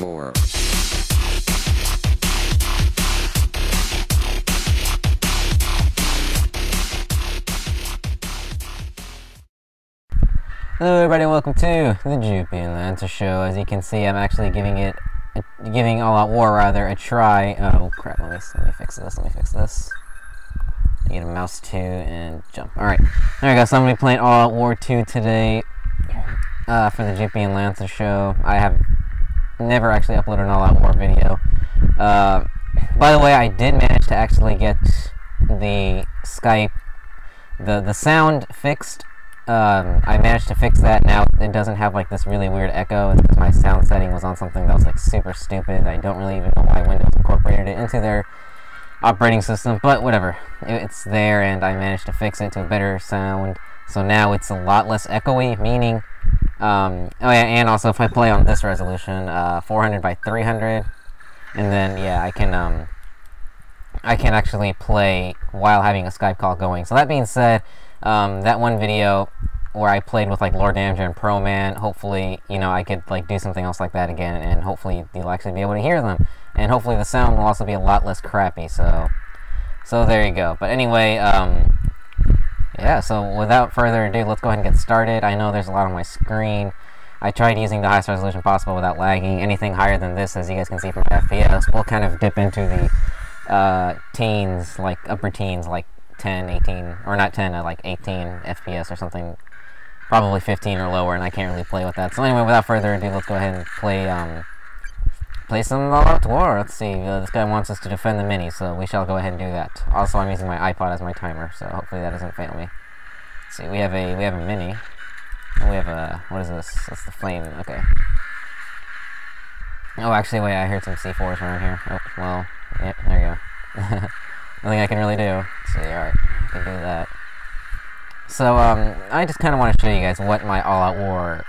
more. Hello everybody, welcome to the Jupi and Lancer Show. As you can see, I'm actually giving it, giving All Out War rather, a try. Oh crap, let me, let me fix this, let me fix this. Get a mouse 2 and jump. Alright, there we go, so I'm going to be playing All Out War 2 today uh, for the Jupi and Lancer Show. I have never actually uploaded an All Out War video. Uh, by the way, I did manage to actually get the Skype, the, the sound fixed um, I managed to fix that. Now it doesn't have like this really weird echo. It's because my sound setting was on something that was like super stupid. I don't really even know why Windows incorporated it into their operating system, but whatever. It's there, and I managed to fix it to a better sound. So now it's a lot less echoey, meaning, um, oh yeah, and also if I play on this resolution, uh, 400 by 300, and then yeah, I can um, I can actually play while having a Skype call going. So that being said um, that one video where I played with like Lord Damager and Pro Man, hopefully, you know, I could like do something else like that again, and hopefully you'll actually be able to hear them. And hopefully the sound will also be a lot less crappy, so, so there you go. But anyway, um, yeah, so without further ado, let's go ahead and get started. I know there's a lot on my screen. I tried using the highest resolution possible without lagging. Anything higher than this, as you guys can see from my FPS, will kind of dip into the uh, teens, like upper teens, like 10, 18, or not 10, uh, like 18 FPS or something. Probably 15 or lower, and I can't really play with that. So anyway, without further ado, let's go ahead and play, um, play some All Out War. Let's see, uh, this guy wants us to defend the Mini, so we shall go ahead and do that. Also, I'm using my iPod as my timer, so hopefully that doesn't fail me. Let's see, we have a, we have a Mini. We have a, what is this? That's the flame, okay. Oh, actually, wait, I heard some C4s around here. Oh, well, yep, there you go. Nothing I can really do. Let's see, alright, I can do that. So, um, I just kind of want to show you guys what my all-out war,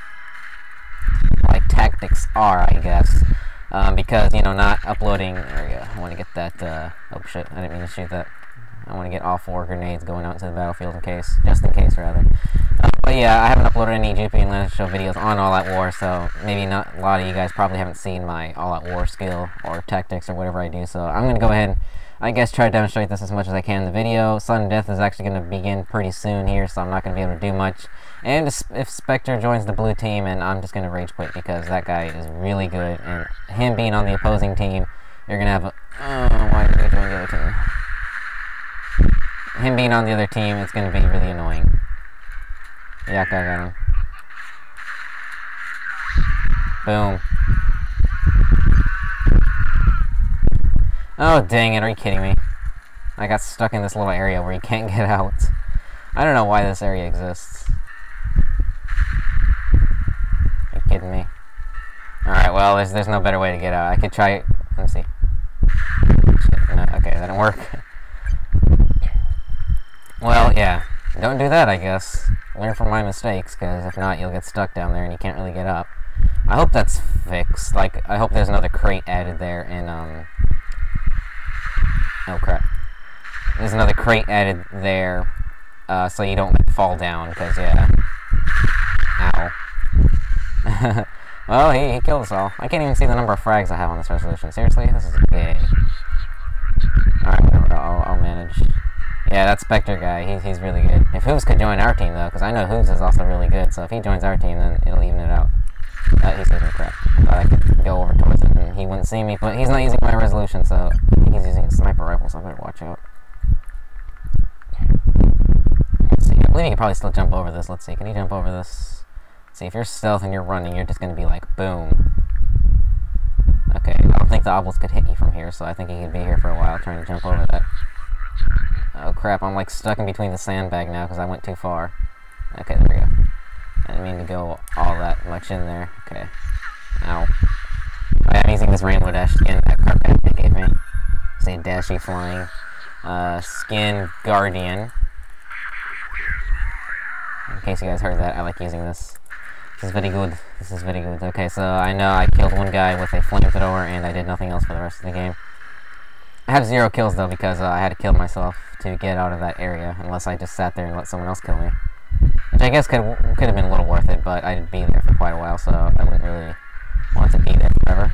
like, tactics are, I guess. Um, because, you know, not uploading, there we go, I want to get that, uh, oh shit, I didn't mean to shoot that. I want to get all four grenades going out into the battlefield in case, just in case, rather. Uh, but yeah, I haven't uploaded any Jupi and Lancer Show videos on All Out War, so maybe not a lot of you guys probably haven't seen my All Out War skill or tactics or whatever I do, so I'm to go ahead and I guess try to demonstrate this as much as I can in the video. Sudden Death is actually going to begin pretty soon here, so I'm not going to be able to do much. And if Spectre joins the blue team, and I'm just going to rage quit because that guy is really good, and him being on the opposing team, you're going to have a... Oh, why did he join the other team? Him being on the other team, it's going to be really annoying. Yeah, I got him. Boom. Oh, dang it, are you kidding me? I got stuck in this little area where you can't get out. I don't know why this area exists. Are you kidding me? Alright, well, there's, there's no better way to get out. I could try... Let me see. No, okay, that didn't work. well, yeah. Don't do that, I guess. Learn from my mistakes, because if not, you'll get stuck down there and you can't really get up. I hope that's fixed. Like, I hope there's another crate added there in, um... Oh crap. There's another crate added there, uh, so you don't fall down, because, yeah. Ow. well, he, he killed us all. I can't even see the number of frags I have on this resolution. Seriously? This is gay. Alright. I'll, I'll manage. Yeah, that Spectre guy, he's, he's really good. If Hooves could join our team, though, because I know Hooves is also really good, so if he joins our team, then it'll even it out. Uh, he's taking crap. I could go over towards him and he wouldn't see me, but he's not using my resolution, so he's using a sniper rifle, so I better watch out. Let's see, I believe he can probably still jump over this. Let's see, can he jump over this? See, if you're stealth and you're running, you're just going to be like, boom. Okay, I don't think the obelisk could hit you from here, so I think he could be here for a while trying to jump over that. Oh crap, I'm like stuck in between the sandbag now because I went too far. Okay, there we go. I didn't mean to go all that much in there. Okay. Ow. I'm using this Rainbow Dash skin that carpet they gave me. Say Dashy Flying. Uh, skin Guardian. In case you guys heard that, I like using this. This is very good. This is very good. Okay, so I know I killed one guy with a flamethrower and I did nothing else for the rest of the game. I have zero kills though because uh, I had to kill myself to get out of that area unless I just sat there and let someone else kill me. Which I guess could could have been a little worth it, but I'd be there for quite a while, so I wouldn't really want to be there forever.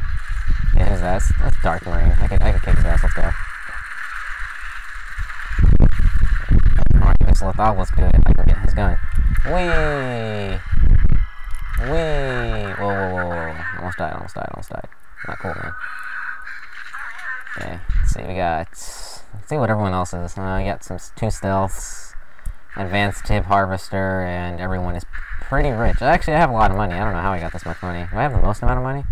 ass. That's Dark Marine. I can, I can kick his ass. Let's go. Alright, Mixolithopoulos good. I can get his gun. Wee! Wee! Whoa, whoa, whoa, whoa. Almost died, almost died, almost died. Not cool, man. Okay, let's see, we got... Let's see what everyone else is. Uh, we got some two stealths, advanced tip harvester, and everyone is pretty rich. Actually, I have a lot of money. I don't know how I got this much money. Do I have the most amount of money?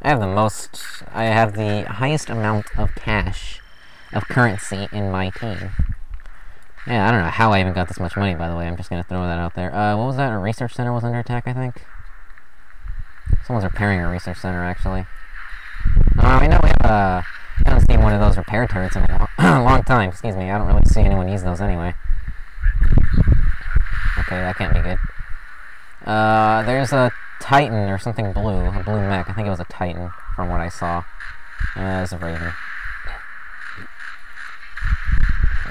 I have the most... I have the highest amount of cash, of currency in my team. Yeah, I don't know how I even got this much money, by the way. I'm just gonna throw that out there. Uh, what was that? A research center was under attack, I think? Someone's repairing a research center, actually. Uh, I know we have, uh, I haven't seen one of those repair turrets in a long, time. Excuse me, I don't really see anyone use those anyway. Okay, that can't be good. Uh, there's a Titan or something blue, a blue mech. I think it was a Titan, from what I saw. Uh, it's a Raven.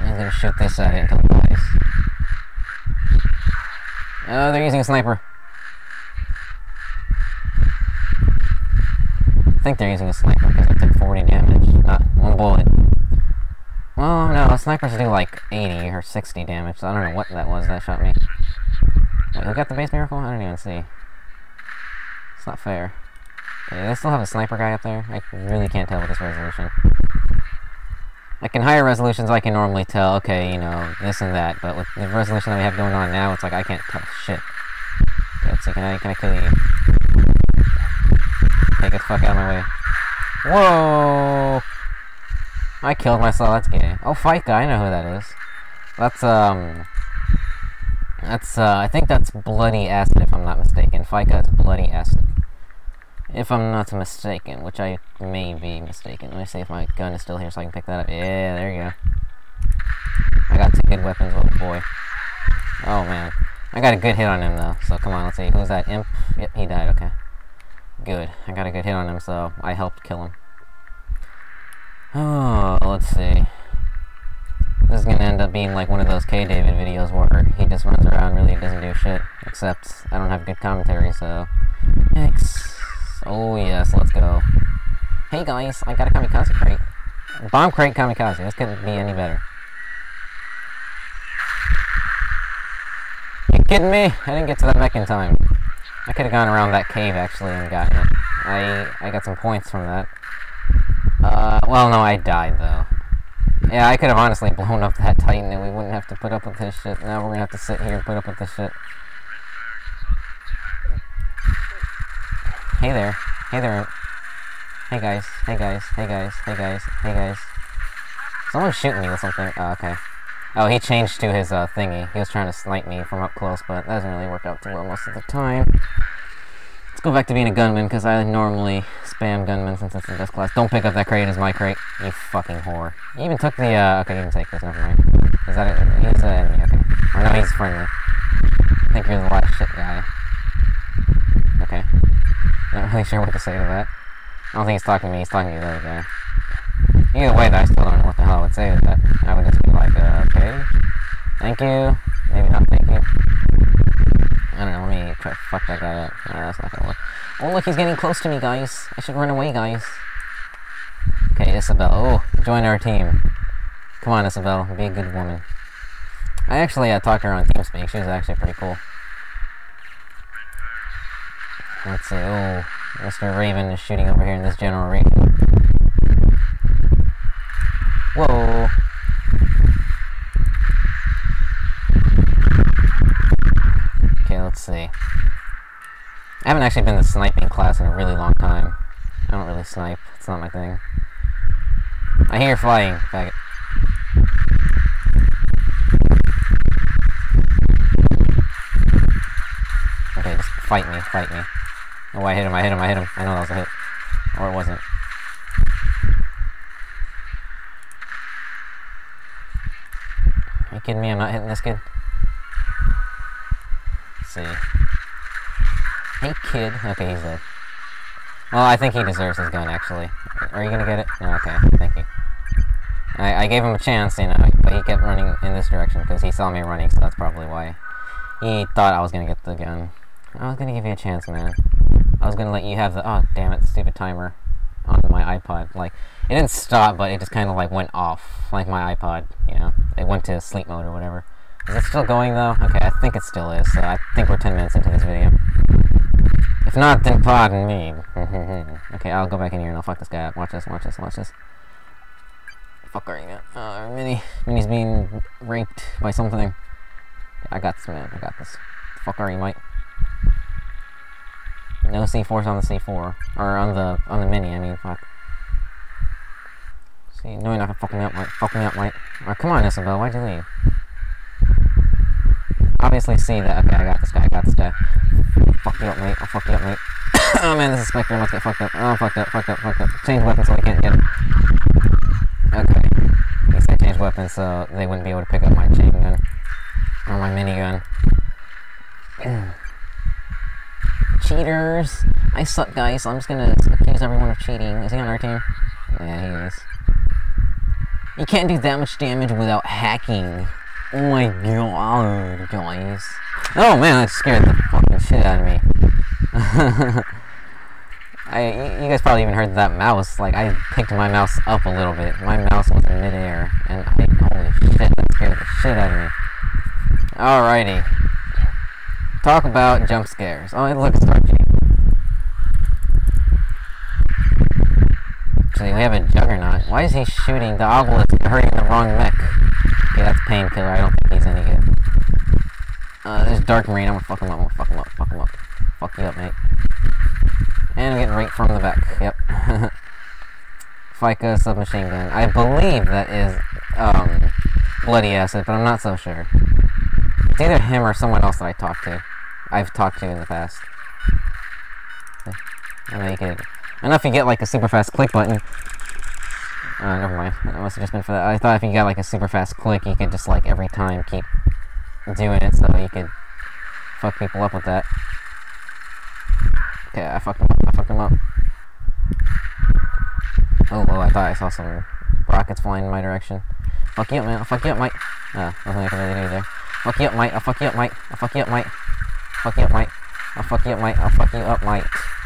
I'm gonna shoot this at it until it dies. Oh, they're using a sniper. I think they're using a sniper because I took 40 damage, not one bullet. Oh no, snipers do like 80 or 60 damage, so I don't know what that was that shot me. Wait, who got the base miracle? I don't even see. It's not fair. Okay, they still have a sniper guy up there? I really can't tell with this resolution. Like in higher resolutions, I can normally tell, okay, you know, this and that, but with the resolution that we have going on now, it's like I can't tell shit. Let's see, can I, can I kill you? Get the fuck out of my way. Whoa! I killed myself, that's gay. Oh, Guy, I know who that is. That's, um... That's, uh, I think that's Bloody Acid, if I'm not mistaken. Guy is Bloody Acid. If I'm not mistaken, which I may be mistaken. Let me see if my gun is still here so I can pick that up. Yeah, there you go. I got two good weapons, little boy. Oh, man. I got a good hit on him, though. So, come on, let's see. Who's that? Imp? Yep, he died. Okay. Good. I got a good hit on him, so I helped kill him. Oh, let's see. This is gonna end up being like one of those K David videos where he just runs around really doesn't do shit. Except I don't have good commentary, so. Thanks. Oh yes, let's go. Hey guys, I got a kamikaze crate. Bomb crate kamikaze. This couldn't be any better. You kidding me? I didn't get to that mech in time. I could have gone around that cave actually and gotten it. I I got some points from that. Uh, well no, I died though. Yeah, I could have honestly blown up that Titan and we wouldn't have to put up with this shit. Now we're gonna have to sit here and put up with this shit. Hey there. Hey there. Hey guys. Hey guys. Hey guys. Hey guys. Hey guys. Someone's shooting me with something. Oh, okay. Oh, he changed to his uh, thingy. He was trying to snipe me from up close, but that doesn't really work out too well most of the time. Let's go back to being a gunman, because I normally spam gunman since it's the best class. Don't pick up that crate as my crate, you fucking whore. You even took the, uh, okay, you can take this, never mind. Is that it? He's an enemy, okay. Or no, he's friendly. I think you're the last shit guy. Okay. Not really sure what to say to that. I don't think he's talking to me, he's talking to the other guy. Either way, though, I still don't know what the hell I would say to that. I would just be like, uh, okay, thank you, maybe not thank you. I don't know, let me try to fuck that guy up. Nah, that's not gonna work. Oh, look, he's getting close to me, guys. I should run away, guys. Okay, Isabel. Oh, join our team. Come on, Isabel, be a good woman. I actually uh, talked to her on TeamSpeak. She was actually pretty cool. Let's see. Oh, Mr. Raven is shooting over here in this general region. Whoa. Okay, let's see. I haven't actually been to sniping class in a really long time. I don't really snipe. It's not my thing. I hear flying, faggot. Okay, just fight me, fight me. Oh, I hit him, I hit him, I hit him. I know that was a hit. Or it wasn't. Are you kidding me? I'm not hitting this kid? Let's see. Hey, kid. Okay, he's dead. Well, I think he deserves his gun, actually. Are you gonna get it? No, okay, thank you. I, I gave him a chance, you know, but he kept running in this direction because he saw me running, so that's probably why. He thought I was gonna get the gun. I was gonna give you a chance, man. I was gonna let you have the- oh, damn it, stupid timer. on my iPod. Like, it didn't stop, but it just kind of like went off, like my iPod. You know, it went to sleep mode or whatever. Is it still going though? Okay, I think it still is. So I think we're 10 minutes into this video. If not, then pardon me. okay, I'll go back in here and I'll fuck this guy up. Watch this, watch this, watch this. Fuck are you at? Uh, Minnie. Minnie's being raped by something. I got this, man. I got this. Fuck are you, Mike? No C4s on the C4. Or on the on the Mini, I mean, fuck. See, no, you're not gonna fuck me up, Mike. Fuck me up, Mike. Oh, come on, Isabel, why'd you leave? Obviously see that. Okay, I got this guy, I got this guy. Fuck you up, mate. I'll fuck you up, mate. oh man, this is Spectre. Let's get fucked up. Oh, fucked up, fucked up, fucked up. Change weapons so we can't get him. Okay. At least I changed weapons so they wouldn't be able to pick up my chain gun. Or my minigun. Cheaters! I suck, guys, I'm just gonna accuse everyone of cheating. Is he on our team? Yeah, he is. You can't do that much damage without hacking. Oh my god, guys. Oh man, that scared the fucking shit out of me. I, you guys probably even heard that mouse. Like, I picked my mouse up a little bit. My mouse was in midair, and I, holy shit, that scared the shit out of me. Alrighty. Talk about jump scares. Oh, it looks starchy. Actually, we have a juggernaut. Why is he shooting the obelisk hurting the wrong mech? Okay, that's painkiller. I don't think he's any good. Uh, there's Dark Marine. I'm gonna fuck him up. I'm gonna fuck him up. Fuck him up. Fuck you up, mate. And I'm getting right from the back. Yep. FICA submachine gun. I believe that is um, bloody acid, but I'm not so sure. It's either him or someone else that I talked to. I've talked to in the past. I know you could. I know if you get like a super fast click button. Uh, never mind. That must have just been for that. I thought if you got like a super fast click, you could just like every time keep doing it so you could fuck people up with that. Okay, I fucked him up. I fucked him up. Oh, oh, I thought I saw some rockets flying in my direction. Fuck you up, man. I'll fuck you up, Mike. Uh, nothing I can really do there. Fuck you up, Mike. I'll fuck you up, Mike. I'll fuck you up, Mike. Fuck you up, Mike. I'll fuck you up, Mike. I'll fuck you up, Mike.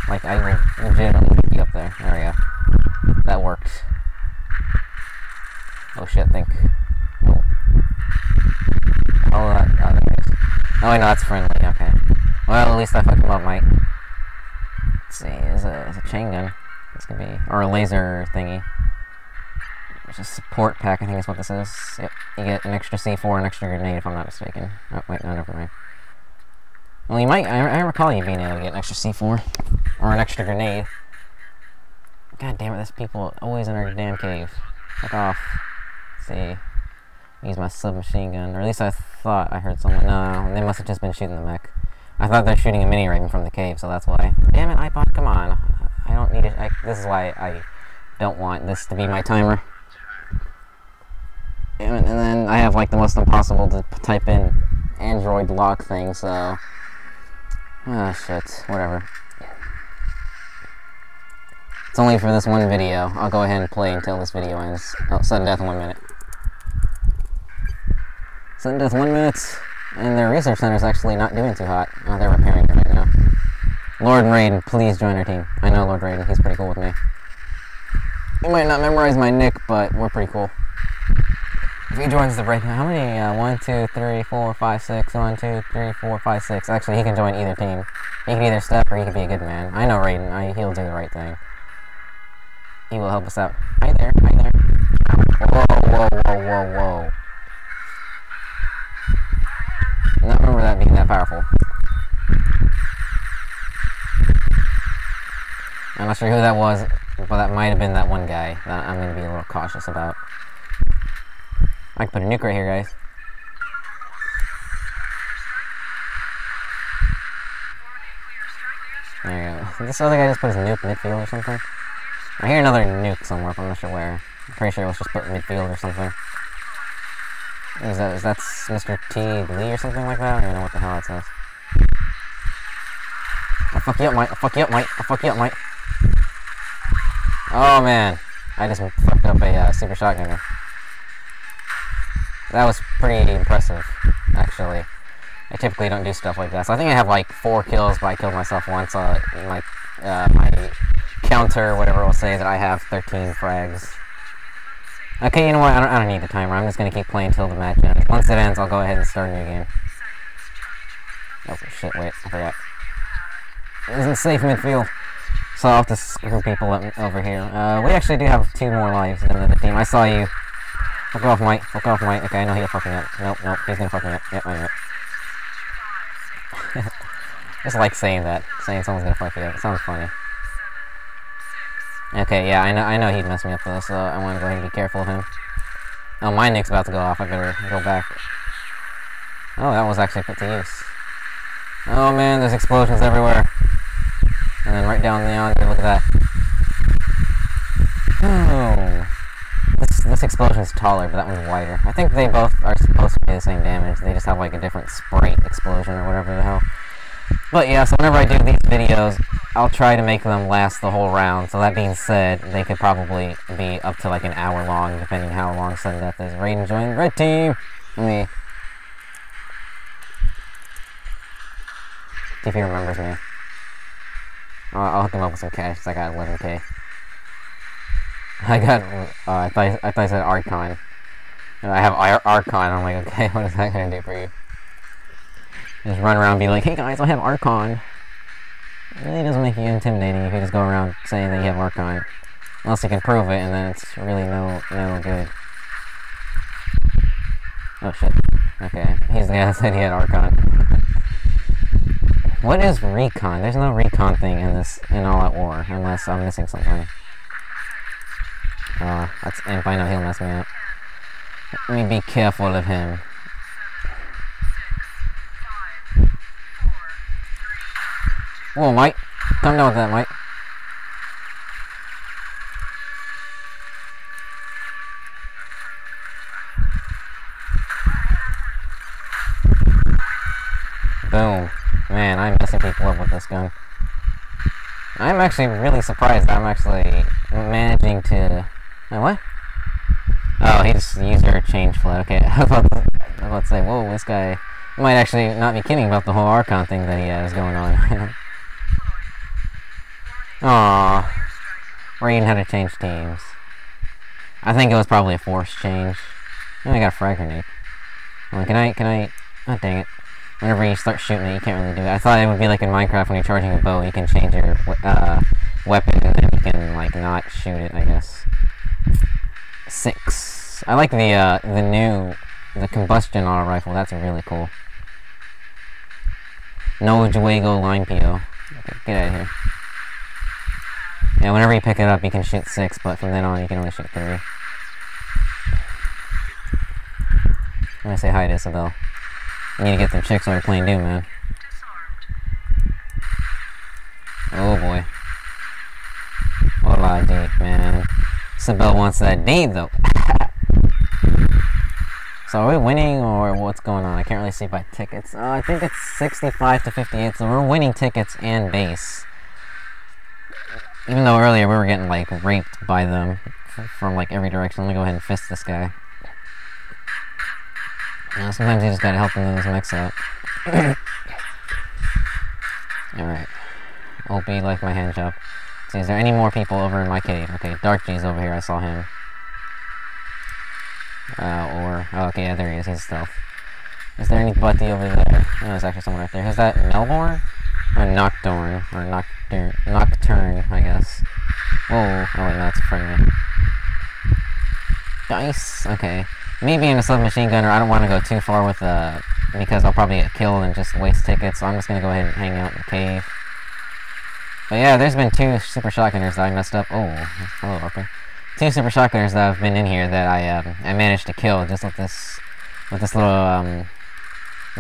Like, I legitimately you up there. There we go. That worked. Oh shit, think. Oh. Oh, that, oh, it is. Oh, wait, no, that's friendly. Okay. Well, at least I him up, Mike. Let's see, there's a, a chain gun. It's gonna be, or a laser thingy. It's a support pack, I think is what this is. Yep, you get an extra C4, an extra grenade, if I'm not mistaken. Oh, wait, no, never mind. Well, you might, I, I recall you being able to get an extra C4, or an extra grenade. God damn it, there's people always in our damn cave. Fuck off. Let's see. Use my submachine gun, or at least I thought I heard someone. No, they must have just been shooting the mech. I thought they're shooting a mini raven from the cave, so that's why. Damn it, iPod, come on. I don't need it. I, this is why I don't want this to be my timer. Damn it, and then I have like the most impossible to type in Android lock thing, so. Ah, shit. Whatever. It's only for this one video. I'll go ahead and play until this video ends. Oh, sudden death in one minute. Sudden death in one minute. And their research center is actually not doing too hot. Oh, they're repairing it right now. Lord Raiden, please join our team. I know Lord Raiden, he's pretty cool with me. You might not memorize my nick, but we're pretty cool. If he joins the break, how many? Uh, one, two, three, four, five, six. One, two, three, four, five, six. Actually, he can join either team. He can either step or he can be a good man. I know Raiden. I, he'll do the right thing. He will help us out. Hi there. Hi there. Whoa, whoa, whoa, whoa, whoa. I don't remember that being that powerful. I'm not sure who that was, but that might have been that one guy that I'm going to be a little cautious about. I can put a nuke right here, guys. There you go. This other guy just put his nuke midfield or something. I hear another nuke somewhere, but I'm not sure where. I'm pretty sure it was just put midfield or something. Is that is that Mr. T Lee or something like that? I don't know what the hell it says. I'll fuck you up, Mike. I'll fuck you up, Mike. I'll fuck you up, Mike. Oh man, I just fucked up a uh, super shotgunner. That was pretty impressive, actually. I typically don't do stuff like that. So I think I have like four kills, but I killed myself once. Uh, my uh, my counter, whatever we'll say, that I have 13 frags. Okay, you know what? I don't, I don't need the timer. I'm just gonna keep playing until the match ends. Once it ends, I'll go ahead and start a new game. Oh, shit, wait, I forgot. It isn't safe midfield. So I'll have to screw people up over here. Uh, we actually do have two more lives than the team. I saw you. Fuck off, Mike. Fuck off, Mike. Okay, I know he'll fuck me up. Nope, nope, he's gonna fuck me up. Yep, I know it. Just like saying that. Saying someone's gonna fuck up. It sounds funny. Okay, yeah, I know, I know he'd mess me up though, so I want to go ahead and be careful of him. Oh, my nick's about to go off. I better go back. Oh, that was actually put to use. Oh man, there's explosions everywhere. And then right down the yonder, look at that. Oh. This, explosion is taller, but that one's wider. I think they both are supposed to be the same damage. They just have like a different sprite explosion or whatever the hell. But yeah, so whenever I do these videos, I'll try to make them last the whole round. So that being said, they could probably be up to like an hour long, depending how long sudden death is. Raiden joined red team! Me... If he remembers me. I'll, I'll hook him up with some cash, because I got 11k. I got, uh, I thought, I thought I said Archon. And I have Ar Archon, I'm like, okay, what is that gonna do for you? Just run around be like, hey guys, I have Archon. It really doesn't make you intimidating if you just go around saying that you have Archon. Unless you can prove it, and then it's really no, no good. Oh shit. Okay, he's the guy that said he had Archon. what is recon? There's no recon thing in this, in All Out War, unless I'm missing something. Oh, that's. I know he'll mess me up. Let me be careful of him. Whoa, Mike. Come down with that, Mike. Boom. Man, I'm messing people up with this gun. I'm actually really surprised I'm actually managing to... Wait, what? Oh, he just user change flood. Okay, I was about to say, whoa, this guy might actually not be kidding about the whole Archon thing that he has going on. Aww. Raiden had to change teams. I think it was probably a forced change. Oh, I got a frag grenade. Well, can I, can I... Oh, dang it. Whenever you start shooting it, you can't really do it. I thought it would be like in Minecraft when you're charging a bow, you can change your uh, weapon and then you can, like, not shoot it, I guess. Six. I like the, uh, the new, the combustion auto rifle. That's really cool. No Juego line PO. Okay, get out of here. Yeah, whenever you pick it up, you can shoot six, but from then on, you can only shoot three. I'm gonna say hi to Isabel. You need to get them chicks while you're playing Doom, man. Oh boy. Hola, D, man. Isabel wants that D, though. so are we winning, or what's going on? I can't really see by tickets. Uh, I think it's 65 to 58, so we're winning tickets and base. Even though earlier we were getting, like, raped by them from, like, every direction. Let me go ahead and fist this guy. You know, sometimes you just gotta help them in this mix-up. Alright. OP like my hand job. See, is there any more people over in my cave? Okay, Dark G's over here, I saw him. Uh, or... Oh, okay, yeah, there he is, he's stealth. Is there any anybody over there? Oh, there's actually someone right there. Is that Melbourne? Or Nocturne? Or Nocturne, Nocturne I guess. Whoa, oh wait, that's friendly. Dice? Okay. Me being a submachine gunner, I don't want to go too far with, uh, because I'll probably get killed and just waste tickets, so I'm just gonna go ahead and hang out in the cave. But yeah, there's been two super shotgunners that I messed up. Oh, hello, okay. Two super shotgunners that have been in here that I, um, I managed to kill just with this, with this little, um,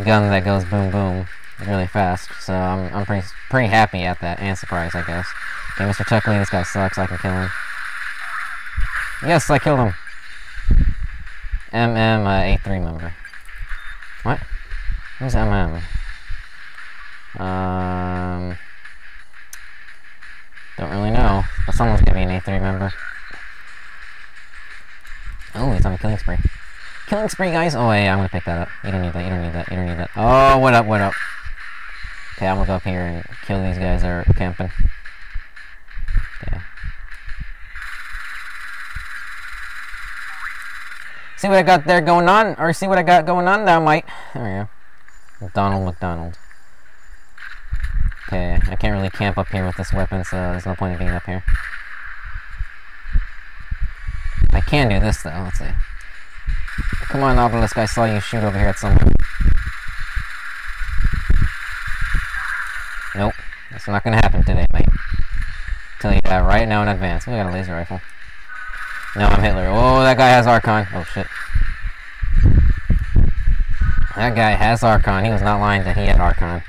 gun that goes boom boom really fast. So I'm, I'm pretty, pretty happy at that, and surprised, I guess. Okay, Mr. Chuckley, this guy sucks, I can kill him. Yes, I killed him! MM uh, A3 member. What? Who's MM? Um, don't really know, but someone's gonna be an A3 member. Oh, he's on a killing spree. Killing spree, guys! Oh, wait, I'm gonna pick that up. You don't need that, you don't need that, you don't need that. Oh, what up, what up? Okay, I'm gonna go up here and kill these guys that are camping. Okay. See what I got there going on? Or see what I got going on there, Mike? There we go. Donald McDonald. Okay, I can't really camp up here with this weapon, so there's no point in being up here. I can do this, though. Let's see. Come on, Obelisk, I saw you shoot over here at someone. Nope. That's not gonna happen today, mate. Tell you that right now in advance. We got a laser rifle. No, I'm Hitler. Oh, that guy has Archon. Oh, shit. That guy has Archon. He was not lying that he had Archon.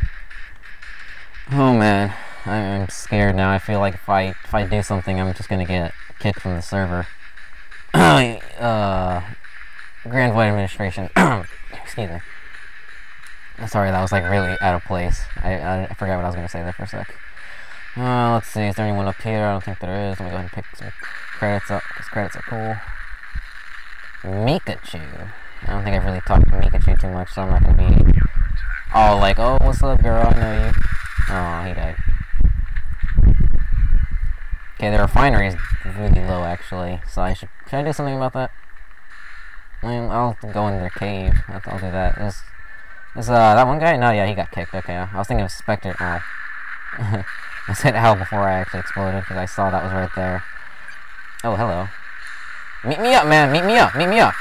Oh, man. I'm scared now. I feel like if I if I do something, I'm just gonna get kicked from the server. uh, Grand Void Administration. Excuse me. Sorry, that was like really out of place. I, I, I forgot what I was to say there for a sec. Uh, let's see, is there anyone up here? I don't think there is. Let me go ahead and pick some credits up, because credits are cool. Mikachu. I don't think I've really talked to Mikachu too much, so I'm not to be all like, oh, what's up, girl? I know you. Oh, he died. Okay, the refinery is really low, actually, so I should... Should I do something about that? I mean, I'll go in their cave. I'll, I'll do that. Is, is uh, that one guy? No, yeah, he got kicked. Okay, I was thinking of Spectre. Oh. I said ow before I actually exploded because I saw that was right there. Oh, hello. Meet me up, man. Meet me up. Meet me up.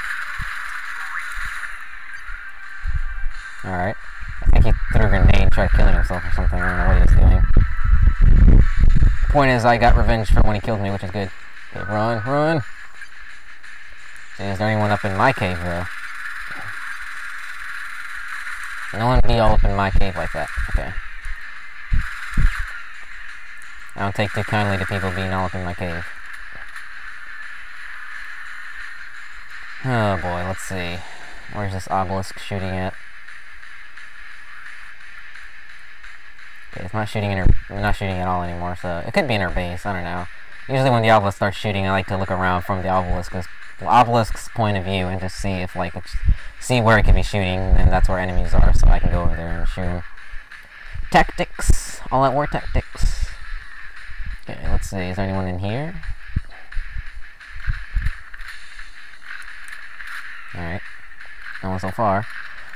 Alright. I think he threw a grenade, tried killing himself or something. I don't know what he was doing. Point is, I got revenge for when he killed me, which is good. Okay, run, run. See, is there anyone up in my cave, though? No one be all up in my cave like that. Okay. I don't take too kindly to people being all up in my cave. Oh boy, let's see. Where's this obelisk shooting at? It's not shooting in her not shooting at all anymore, so it could be in her base, I don't know. Usually when the obelisk starts shooting, I like to look around from the obelisk because obelisk's point of view and just see if like see where it could be shooting and that's where enemies are so I can go over there and shoot them. Tactics! All out war tactics. Okay, let's see, is there anyone in here? Alright. No one so far.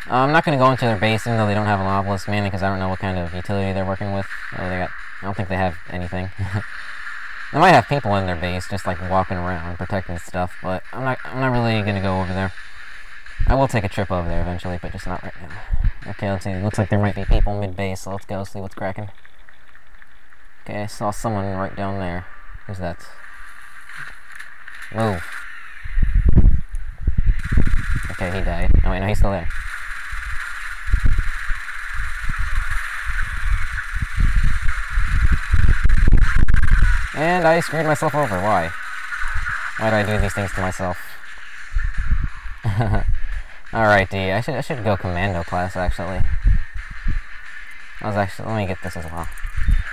Uh, I'm not going to go into their base even though they don't have an obelisk, mainly because I don't know what kind of utility they're working with. Oh, they got... I don't think they have anything. They might have people in their base, just like walking around, protecting stuff, but I'm not, I'm not really gonna go over there. I will take a trip over there eventually, but just not right now. Okay, let's see, it looks like there might be people mid-base, so let's go see what's cracking. Okay, I saw someone right down there. Who's that? Move. Okay, he died. Oh wait, no, he's still there. And I screwed myself over. Why? Why do I do these things to myself? Alright, D. I should, I should go commando class, actually. I was actually... Let me get this as well.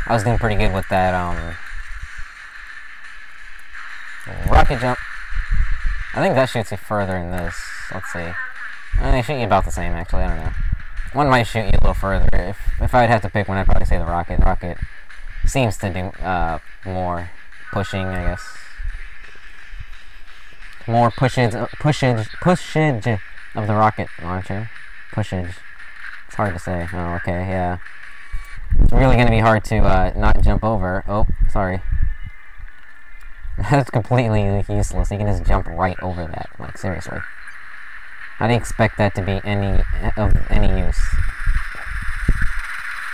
I was doing pretty good with that, um... Rocket jump. I think that shoots you further in this. Let's see. Uh, they shoot you about the same, actually. I don't know. One might shoot you a little further. If, if I'd have to pick one, I'd probably say the rocket. Rocket seems to do uh, more pushing, I guess. More pushage, pushage, pushage of the rocket launcher. Pushage. It's hard to say. Oh, okay, yeah. It's really going to be hard to uh, not jump over. Oh, sorry. That's completely useless. You can just jump right over that. Like, seriously. I didn't expect that to be any of any use?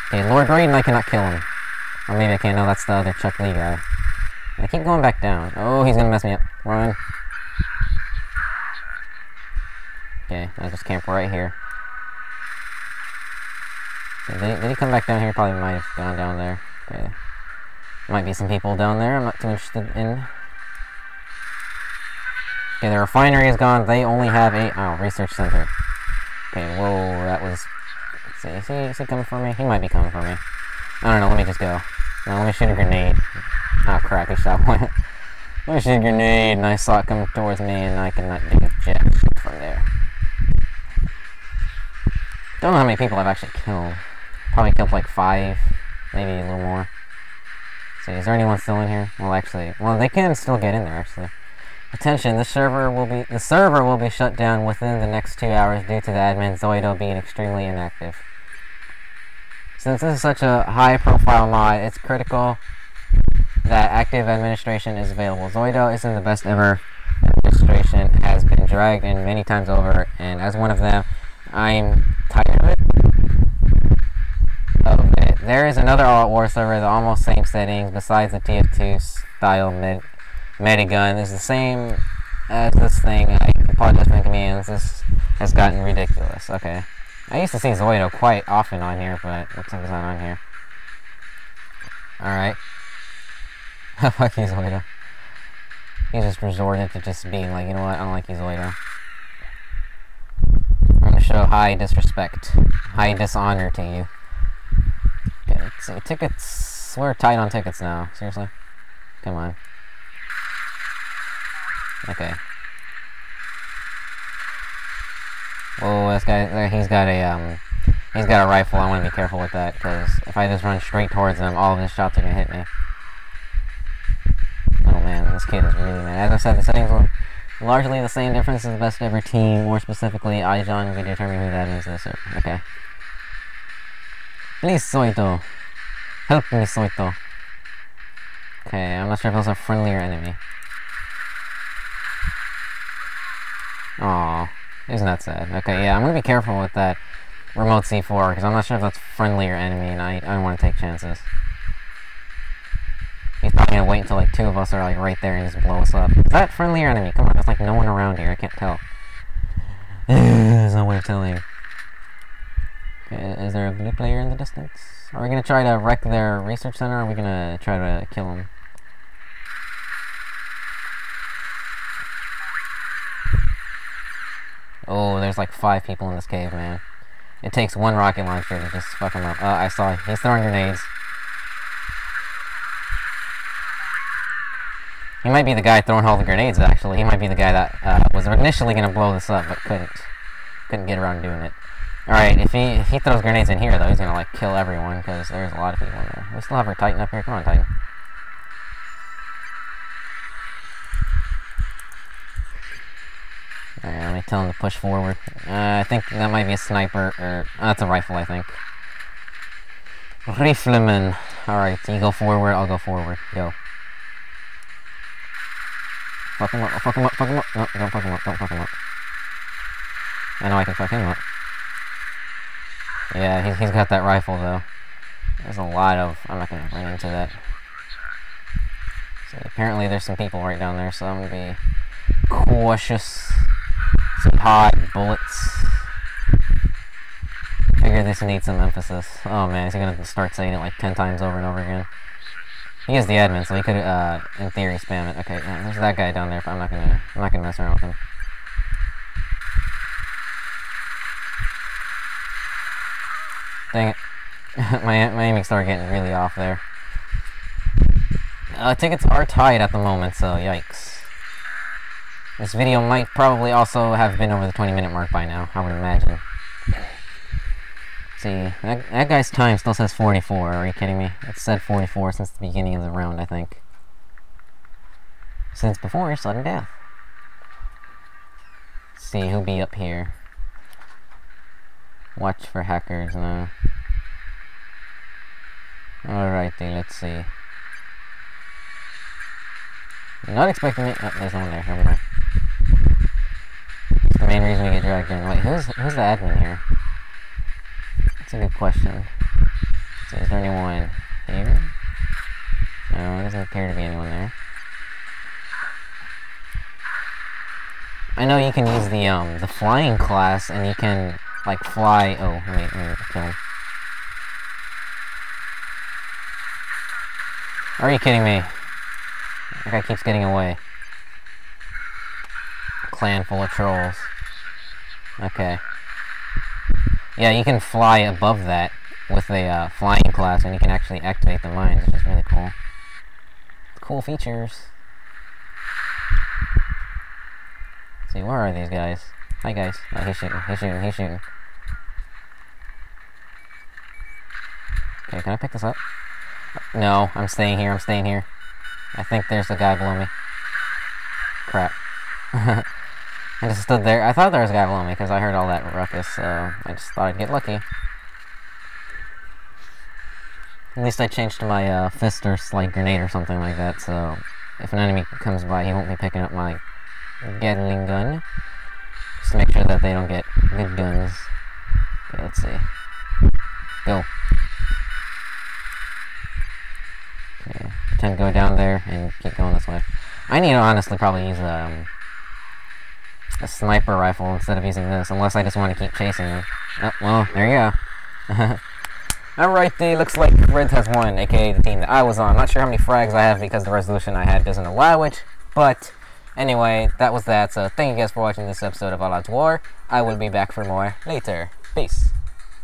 Okay, Lord Raiden, I cannot kill him. Or maybe I can't. No, that's the other Chuck Lee guy. I keep going back down. Oh, he's gonna mess me up. Run. Okay, I'll just camp right here. did, he, did he come back down here? Probably might have gone down there. Okay. Might be some people down there I'm not too interested in. Okay, the refinery is gone. They only have a... Oh, research center. Okay, whoa, that was... Let's see, is he, is he coming for me? He might be coming for me. I don't know, let me just go. Let me shoot a grenade. Oh crap, he shot one. let me shoot a grenade and I saw it coming towards me and I cannot do jack from there. Don't know how many people I've actually killed. Probably killed like five, maybe a little more. See, is there anyone still in here? Well, actually, well, they can still get in there, actually. Attention, the server will be the server will be shut down within the next two hours due to the admin Zoido being extremely inactive. Since this is such a high-profile mod, it's critical that active administration is available. Zoido isn't the best ever administration, has been dragged in many times over, and as one of them, I'm tired of it. Of it. There is another All War server, the almost same settings, besides the TF2 style mid Medigun It's the same as this thing. I apologize for commands. This has gotten ridiculous. Okay. I used to see Zoido quite often on here, but looks like he's not on here. Alright. Fuck you, Zoido. He just resorted to just being like, you know what, I don't like you, Zoido. I'm gonna show high disrespect, high dishonor to you. Okay, see. Tickets. We're tight on tickets now. Seriously? Come on. Okay. Oh, this guy, he's got a, um, he's got a rifle. I want to be careful with that, because if I just run straight towards him, all of his shots are going to hit me. Oh man, this kid is really mad. As I said, the settings were largely the same difference as the best ever team. More specifically, iJon can determine who that is. This okay. Please, Soito. Help me, Soito. Okay, I'm not sure if it was a friendly or enemy. Aw, isn't that sad? Okay, yeah, I'm gonna be careful with that remote C4, because I'm not sure if that's friendly or enemy, and I, I don't want to take chances. He's probably gonna wait until like two of us are like right there and just blow us up. Is that friendly or enemy? Come on, there's like no one around here, I can't tell. there's no way of telling. Okay, is there a blue player in the distance? Are we gonna try to wreck their research center, or are we gonna try to kill them? Oh, there's like five people in this cave, man. It takes one rocket launcher to just fuck him up. Oh, I saw He's throwing grenades. He might be the guy throwing all the grenades, actually. He might be the guy that uh, was initially going to blow this up, but couldn't. Couldn't get around doing it. Alright, if he if he throws grenades in here, though, he's going to, like, kill everyone, because there's a lot of people in there. We still have our Titan up here. Come on, Titan. Tell him to push forward. Uh, I think that might be a sniper, or... Oh, that's a rifle, I think. Rifleman. Alright, you go forward, I'll go forward. Go. Fuck him up, fuck him up, fuck him up. No, don't fuck him up, don't fuck him up. I know I can fuck him up. Yeah, he's, he's got that rifle, though. There's a lot of... I'm not gonna run into that. So apparently there's some people right down there, so I'm gonna be cautious. Some hot bullets. Figure this needs some emphasis. Oh man, he's gonna start saying it like 10 times over and over again? He is the admin, so he could, uh, in theory, spam it. Okay, yeah, there's that guy down there, but I'm not gonna, I'm not gonna mess around with him. Dang it. my, my aiming started getting really off there. Uh, tickets are tied at the moment, so yikes. This video might probably also have been over the 20 minute mark by now, I would imagine. See, that, that guy's time still says 44, are you kidding me? It said 44 since the beginning of the round, I think. Since before sudden death. Let's see, who'll be up here? Watch for hackers now. Alrighty, let's see. Not expecting it. Oh, there's no one there. Never mind. Main reason we get dragged in. Wait, who's who's the admin here? That's a good question. So is there anyone here? No, there doesn't appear to be anyone there. I know you can use the um the flying class and you can like fly oh wait, wait, kill him. Are you kidding me? That guy keeps getting away. Clan full of trolls. Okay. Yeah, you can fly above that with a uh, flying class, and you can actually activate the mines, which is really cool. Cool features. Let's see, where are these guys? Hi, guys. Oh, he's shooting, he's shooting, he's shooting. Okay, can I pick this up? No, I'm staying here, I'm staying here. I think there's a guy below me. Crap. I just stood there. I thought there was a guy below me because I heard all that ruckus, so I just thought I'd get lucky. At least I changed to my uh, fist or slight grenade or something like that, so if an enemy comes by, he won't be picking up my Gatling gun. Just to make sure that they don't get good guns. Okay, let's see. Go. Okay, pretend to go down there and keep going this way. I need to honestly probably use um, a sniper rifle instead of using this, unless I just want to keep chasing them. Oh, well, there you go. Alright, it looks like Red has won, aka the team that I was on. Not sure how many frags I have because the resolution I had doesn't allow it, but anyway, that was that. So thank you guys for watching this episode of All Out War. I will be back for more later. Peace.